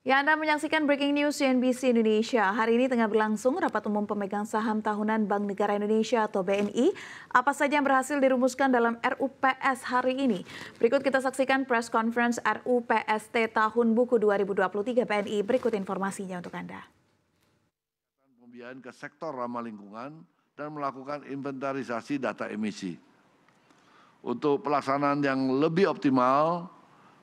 Ya, Anda menyaksikan Breaking News CNBC Indonesia. Hari ini tengah berlangsung rapat umum pemegang saham tahunan Bank Negara Indonesia atau BNI. Apa saja yang berhasil dirumuskan dalam RUPS hari ini? Berikut kita saksikan press conference RUPST tahun buku 2023 BNI. Berikut informasinya untuk Anda. Pembiayaan ke sektor ramah lingkungan dan melakukan inventarisasi data emisi. Untuk pelaksanaan yang lebih optimal,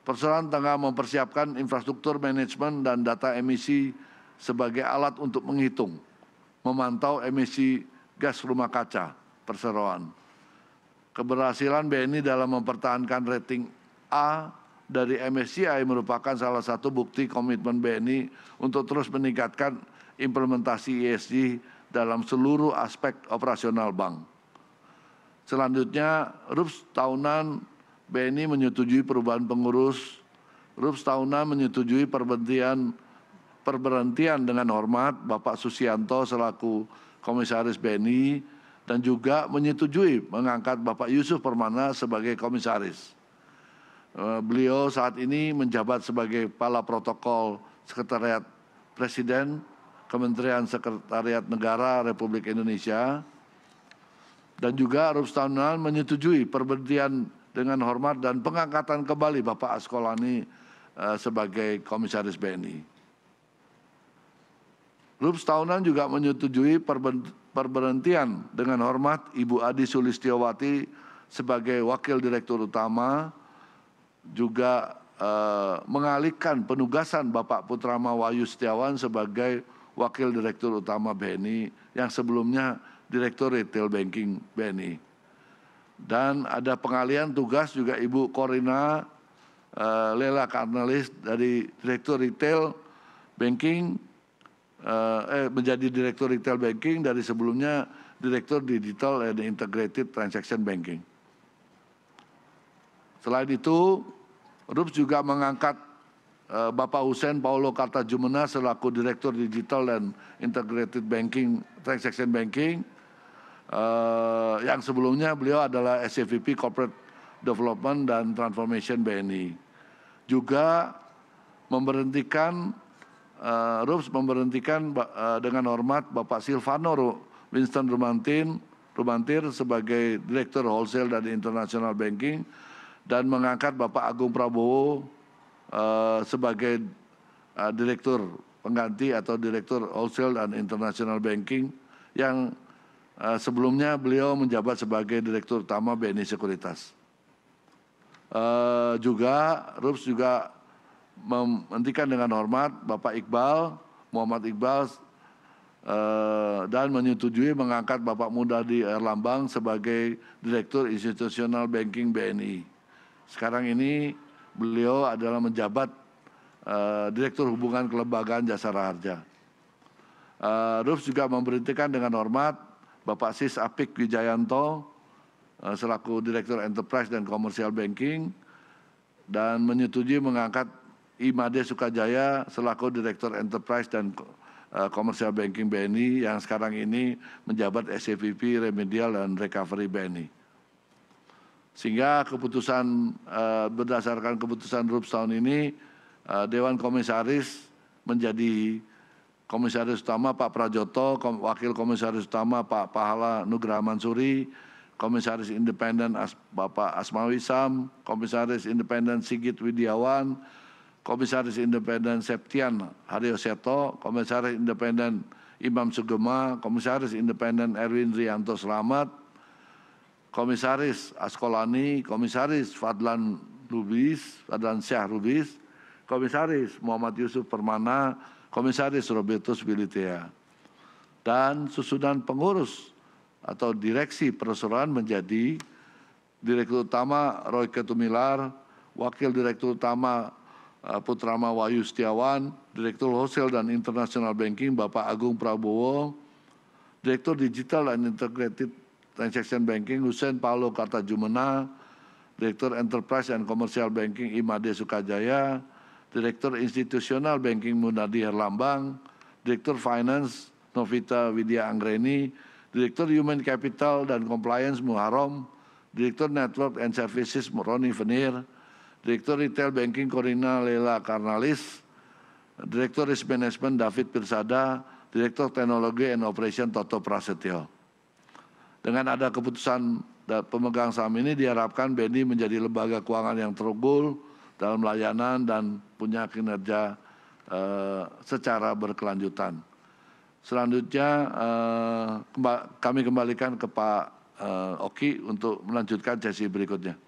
Persoalan tengah mempersiapkan infrastruktur manajemen dan data emisi sebagai alat untuk menghitung, memantau emisi gas rumah kaca perseroan. Keberhasilan BNI dalam mempertahankan rating A dari MSCI merupakan salah satu bukti komitmen BNI untuk terus meningkatkan implementasi ESG dalam seluruh aspek operasional bank. Selanjutnya, RUPS tahunan BNI menyetujui perubahan pengurus, RUPS tahunan menyetujui perberhentian perberhentian dengan hormat Bapak Susianto selaku Komisaris BNI dan juga menyetujui mengangkat Bapak Yusuf Permana sebagai Komisaris. Eh, beliau saat ini menjabat sebagai Kepala Protokol Sekretariat Presiden Kementerian Sekretariat Negara Republik Indonesia dan juga tahunan menyetujui perberhentian dengan hormat dan pengangkatan kembali Bapak Askolani uh, sebagai Komisaris BNI. RUPS tahunan juga menyetujui perberhentian dengan hormat Ibu Adi Sulistiawati sebagai Wakil Direktur Utama, juga uh, mengalihkan penugasan Bapak Putrama Wahyu Setiawan sebagai Wakil Direktur Utama BNI yang sebelumnya Direktur Retail Banking BNI dan ada pengalian tugas juga Ibu Korina uh, Lela Karnalis dari Direktur Retail Banking uh, eh, menjadi Direktur Retail Banking dari sebelumnya Direktur Digital and Integrated Transaction Banking. Selain itu, RUPS juga mengangkat uh, Bapak Hussein Paulo Kartajumena selaku Direktur Digital dan Integrated Banking Transaction Banking Uh, yang sebelumnya beliau adalah SCVP Corporate Development dan Transformation BNI. Juga memberhentikan uh, RUPS memberhentikan uh, dengan hormat Bapak Silvano Winston Rumantin Rumantir sebagai Direktur Wholesale dan International Banking dan mengangkat Bapak Agung Prabowo uh, sebagai uh, Direktur pengganti atau Direktur Wholesale dan International Banking yang Eh, sebelumnya beliau menjabat sebagai Direktur Utama BNI Sekuritas. Uh, juga RUPS juga menghentikan dengan hormat Bapak Iqbal, Muhammad Iqbal, uh, dan menyetujui mengangkat Bapak Mudadi Erlambang sebagai Direktur Institusional Banking BNI. Sekarang ini beliau adalah menjabat uh, Direktur Hubungan Kelembagaan Jasa Raharja. Uh, RUPS juga memberhentikan dengan hormat Bapak Sis Apik Wijayanto eh, selaku Direktur Enterprise dan Commercial Banking dan menyetujui mengangkat Imade Sukajaya selaku Direktur Enterprise dan eh, Commercial Banking BNI yang sekarang ini menjabat SCVP Remedial dan Recovery BNI. Sehingga keputusan eh, berdasarkan keputusan RUPS tahun ini Dewan Komisaris menjadi Komisaris Utama Pak Prajoto, Wakil Komisaris Utama Pak Pahala Nugraha Mansuri, Komisaris Independen As, Bapak Asmawi Sam, Komisaris Independen Sigit Widiawan, Komisaris Independen Septian Haryo Seto, Komisaris Independen Imam Sugema, Komisaris Independen Erwin Rianto Selamat, Komisaris Askolani, Komisaris Fadlan Rubis, Fadlan Syah Rubis, Komisaris Muhammad Yusuf Permana, Komisaris Robertus Bilitea. Dan susunan pengurus atau direksi perseroan menjadi Direktur Utama Roy Ketumilar, Wakil Direktur Utama eh, Putrama Wahyu Setiawan, Direktur Wholesale dan International Banking Bapak Agung Prabowo, Direktur Digital dan Integrated Transaction Banking Hussein Paulo Kartajumena, Direktur Enterprise and Commercial Banking Imade Sukajaya, Direktur Institusional Banking Munadi Herlambang, Direktur Finance Novita Widya Anggreni, Direktur Human Capital dan Compliance Muharom, Direktur Network and Services Roni Venir, Direktur Retail Banking Corina Lela Karnalis, Direktur Risk Management David Pirsada, Direktur Teknologi and Operation Toto Prasetyo. Dengan ada keputusan pemegang saham ini diharapkan BNI menjadi lembaga keuangan yang terunggul dalam layanan dan punya kinerja eh, secara berkelanjutan. Selanjutnya eh, kami kembalikan ke Pak eh, Oki untuk melanjutkan sesi berikutnya.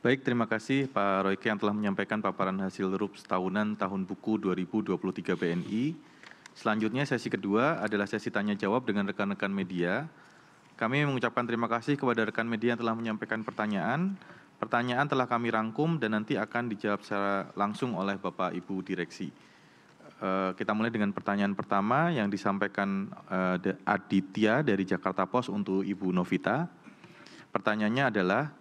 Baik, terima kasih Pak Royke yang telah menyampaikan paparan hasil RUPS tahunan tahun buku 2023 BNI. Selanjutnya sesi kedua adalah sesi tanya jawab dengan rekan-rekan media. Kami mengucapkan terima kasih kepada rekan media yang telah menyampaikan pertanyaan. Pertanyaan telah kami rangkum dan nanti akan dijawab secara langsung oleh Bapak Ibu Direksi. Uh, kita mulai dengan pertanyaan pertama yang disampaikan uh, Aditya dari Jakarta Pos untuk Ibu Novita. Pertanyaannya adalah,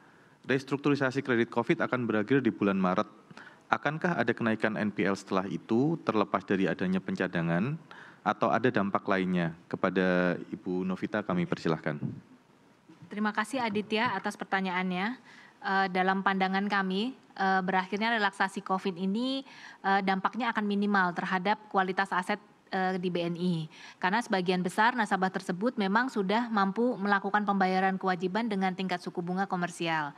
restrukturisasi kredit COVID akan berakhir di bulan Maret. Akankah ada kenaikan NPL setelah itu terlepas dari adanya pencadangan atau ada dampak lainnya? Kepada Ibu Novita kami persilahkan. Terima kasih Aditya atas pertanyaannya. Uh, dalam pandangan kami, uh, berakhirnya relaksasi COVID ini uh, dampaknya akan minimal terhadap kualitas aset di BNI. Karena sebagian besar nasabah tersebut memang sudah mampu melakukan pembayaran kewajiban dengan tingkat suku bunga komersial.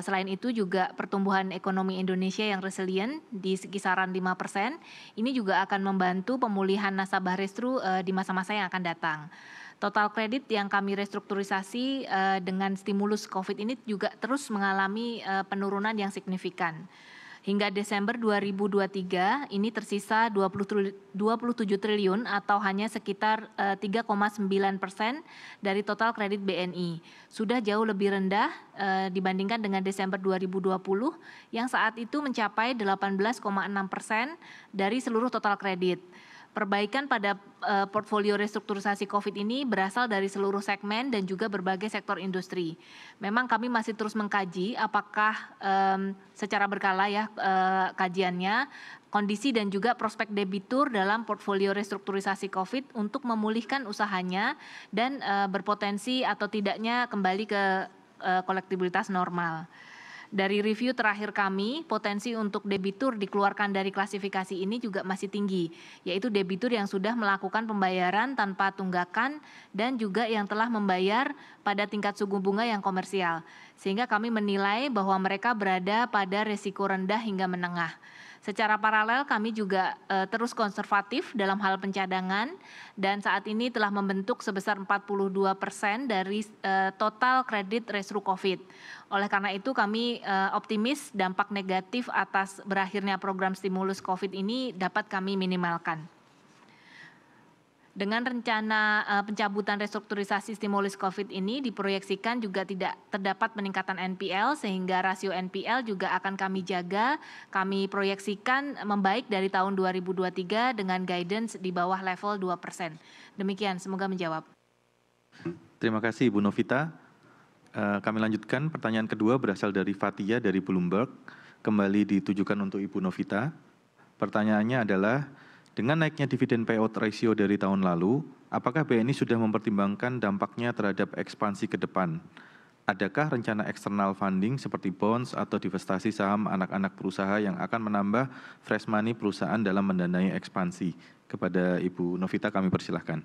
Selain itu juga pertumbuhan ekonomi Indonesia yang resilient di kisaran 5 persen, ini juga akan membantu pemulihan nasabah restru di masa-masa yang akan datang. Total kredit yang kami restrukturisasi dengan stimulus COVID ini juga terus mengalami penurunan yang signifikan. Hingga Desember 2023 ini tersisa 20, 27 triliun atau hanya sekitar uh, eh, 3,9 persen dari total kredit BNI. Sudah jauh lebih rendah uh, dibandingkan dengan Desember 2020 yang saat itu mencapai 18,6 persen dari seluruh total kredit. Perbaikan pada uh, portfolio restrukturisasi COVID ini berasal dari seluruh segmen dan juga berbagai sektor industri. Memang kami masih terus mengkaji apakah um, secara berkala ya uh, kajiannya kondisi dan juga prospek debitur dalam portfolio restrukturisasi COVID untuk memulihkan usahanya dan uh, berpotensi atau tidaknya kembali ke uh, kolektibilitas normal. Dari review terakhir kami, potensi untuk debitur dikeluarkan dari klasifikasi ini juga masih tinggi, yaitu debitur yang sudah melakukan pembayaran tanpa tunggakan dan juga yang telah membayar pada tingkat suku bunga yang komersial. Sehingga kami menilai bahwa mereka berada pada resiko rendah hingga menengah. Secara paralel kami juga uh, terus konservatif dalam hal pencadangan dan saat ini telah membentuk sebesar 42 persen dari uh, total kredit resru COVID. Oleh karena itu kami uh, optimis dampak negatif atas berakhirnya program stimulus COVID ini dapat kami minimalkan. Dengan rencana uh, pencabutan restrukturisasi stimulus COVID ini diproyeksikan juga tidak terdapat peningkatan NPL sehingga rasio NPL juga akan kami jaga, kami proyeksikan membaik dari tahun 2023 dengan guidance di bawah level 2 persen. Demikian, semoga menjawab. Terima kasih Ibu Novita. Uh, kami lanjutkan pertanyaan kedua berasal dari Fatia dari Bloomberg, kembali ditujukan untuk Ibu Novita. Pertanyaannya adalah, dengan naiknya dividen payout ratio dari tahun lalu, apakah BNI sudah mempertimbangkan dampaknya terhadap ekspansi ke depan? Adakah rencana eksternal funding seperti bonds atau divestasi saham anak-anak perusahaan yang akan menambah fresh money perusahaan dalam mendanai ekspansi? Kepada Ibu Novita kami persilahkan.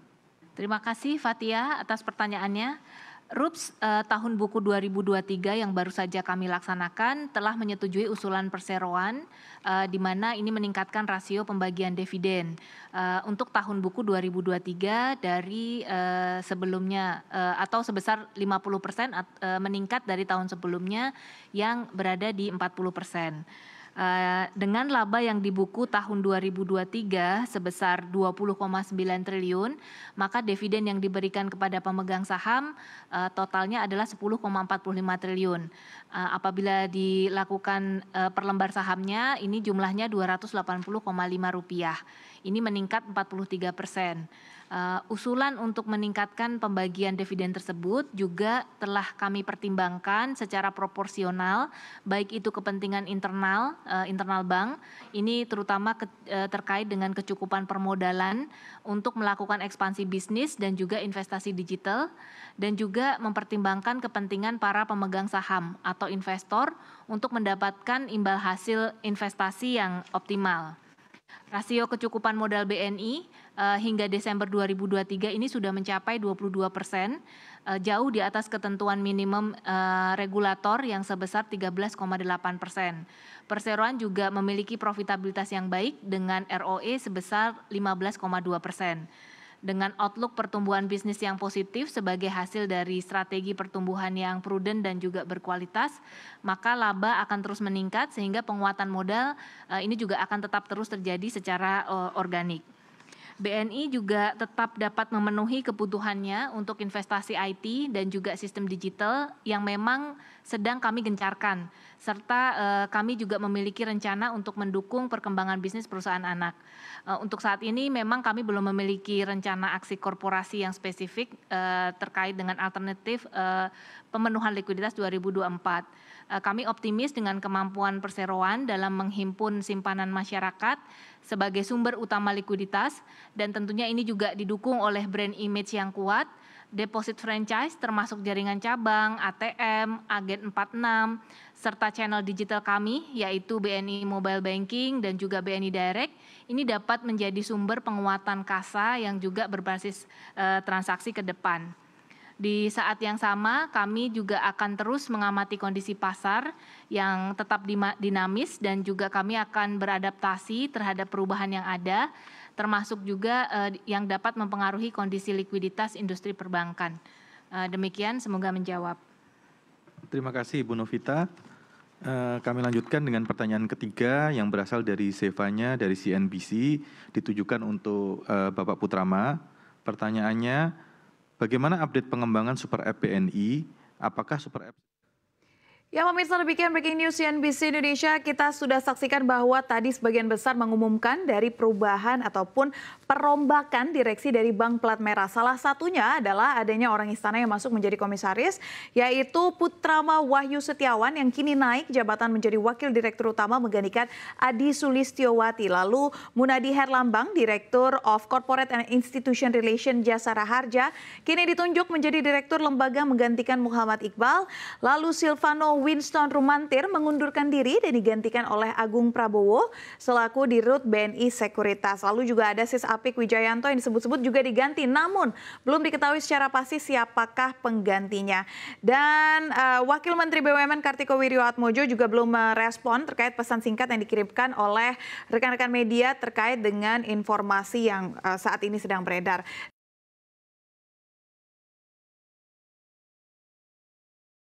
Terima kasih Fatia atas pertanyaannya. RUPS eh, tahun buku 2023 yang baru saja kami laksanakan telah menyetujui usulan perseroan eh, di mana ini meningkatkan rasio pembagian dividen eh, untuk tahun buku 2023 dari eh, sebelumnya eh, atau sebesar 50 persen eh, meningkat dari tahun sebelumnya yang berada di 40 persen. Dengan laba yang di buku tahun 2023 sebesar 20,9 triliun, maka dividen yang diberikan kepada pemegang saham uh, totalnya adalah 10,45 triliun. Uh, apabila dilakukan uh, per lembar sahamnya, ini jumlahnya 280,5 rupiah. Ini meningkat 43 persen. Uh, usulan untuk meningkatkan pembagian dividen tersebut juga telah kami pertimbangkan secara proporsional, baik itu kepentingan internal uh, internal bank, ini terutama ke, uh, terkait dengan kecukupan permodalan untuk melakukan ekspansi bisnis dan juga investasi digital, dan juga mempertimbangkan kepentingan para pemegang saham atau investor untuk mendapatkan imbal hasil investasi yang optimal. Rasio kecukupan modal BNI uh, hingga Desember 2023 ini sudah mencapai 22 persen, uh, jauh di atas ketentuan minimum uh, regulator yang sebesar 13,8 persen. Perseroan juga memiliki profitabilitas yang baik dengan ROE sebesar 15,2 persen dengan outlook pertumbuhan bisnis yang positif sebagai hasil dari strategi pertumbuhan yang prudent dan juga berkualitas, maka laba akan terus meningkat sehingga penguatan modal ini juga akan tetap terus terjadi secara organik. BNI juga tetap dapat memenuhi kebutuhannya untuk investasi IT dan juga sistem digital yang memang sedang kami gencarkan serta uh, kami juga memiliki rencana untuk mendukung perkembangan bisnis perusahaan anak. Uh, untuk saat ini memang kami belum memiliki rencana aksi korporasi yang spesifik uh, terkait dengan alternatif uh, pemenuhan likuiditas 2024. Kami optimis dengan kemampuan perseroan dalam menghimpun simpanan masyarakat sebagai sumber utama likuiditas dan tentunya ini juga didukung oleh brand image yang kuat, deposit franchise termasuk jaringan cabang, ATM, agen 46, serta channel digital kami yaitu BNI Mobile Banking dan juga BNI Direct ini dapat menjadi sumber penguatan kasa yang juga berbasis uh, transaksi ke depan. Di saat yang sama, kami juga akan terus mengamati kondisi pasar yang tetap dinamis dan juga kami akan beradaptasi terhadap perubahan yang ada, termasuk juga uh, yang dapat mempengaruhi kondisi likuiditas industri perbankan. Uh, demikian, semoga menjawab. Terima kasih, Bu Novita. Uh, kami lanjutkan dengan pertanyaan ketiga yang berasal dari Sevanya dari CNBC, ditujukan untuk uh, Bapak Putrama. Pertanyaannya, Bagaimana update pengembangan Super App BNI? Apakah Super App Ya pemirsa demikian breaking news CNBC Indonesia kita sudah saksikan bahwa tadi sebagian besar mengumumkan dari perubahan ataupun perombakan direksi dari Bank Plat Merah. Salah satunya adalah adanya orang istana yang masuk menjadi komisaris yaitu Putrama Wahyu Setiawan yang kini naik jabatan menjadi wakil direktur utama menggantikan Adi Sulistiowati. Lalu Munadi Herlambang Direktur of Corporate and Institution Relation Jasara Harja kini ditunjuk menjadi direktur lembaga menggantikan Muhammad Iqbal. Lalu Silvano Winston Rumantir mengundurkan diri dan digantikan oleh Agung Prabowo selaku di Rut BNI Sekuritas. Lalu juga ada Sis Apik Wijayanto yang disebut-sebut juga diganti, namun belum diketahui secara pasti siapakah penggantinya. Dan uh, Wakil Menteri BUMN Kartiko Wirjoatmojo juga belum merespon terkait pesan singkat yang dikirimkan oleh rekan-rekan media terkait dengan informasi yang uh, saat ini sedang beredar.